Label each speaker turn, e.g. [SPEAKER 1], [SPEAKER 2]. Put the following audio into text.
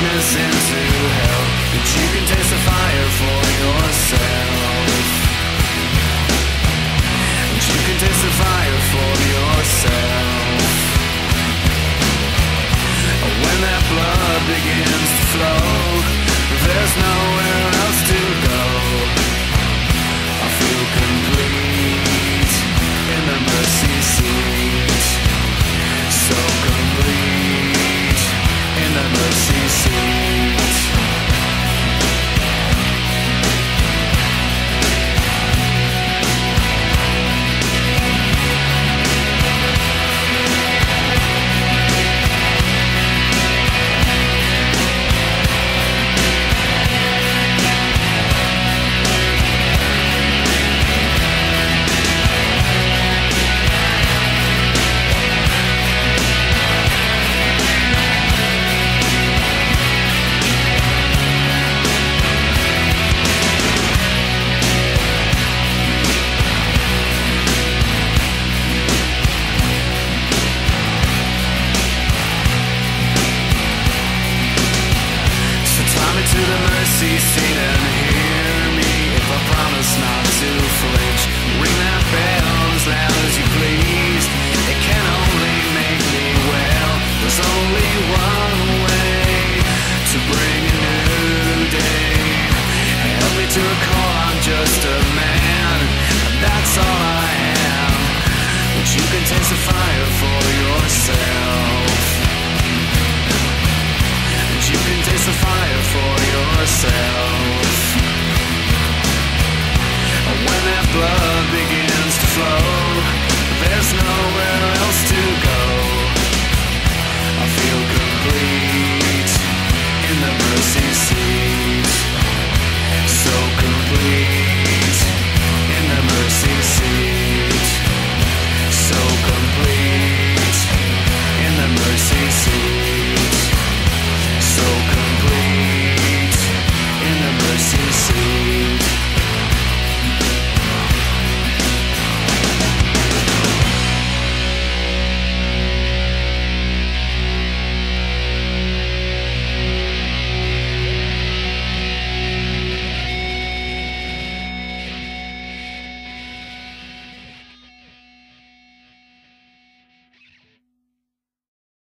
[SPEAKER 1] darkness into hell That you can taste the fire for yourself. That you can taste the fire for yourself. When that blood begins to flow There's no the mercy seat and hear me if I promise not to flinch. Ring that bell as loud as you please. It can only make me well. There's only one way to bring a new day. Help me to recall I'm just a man. That's all I am. But you can taste the fire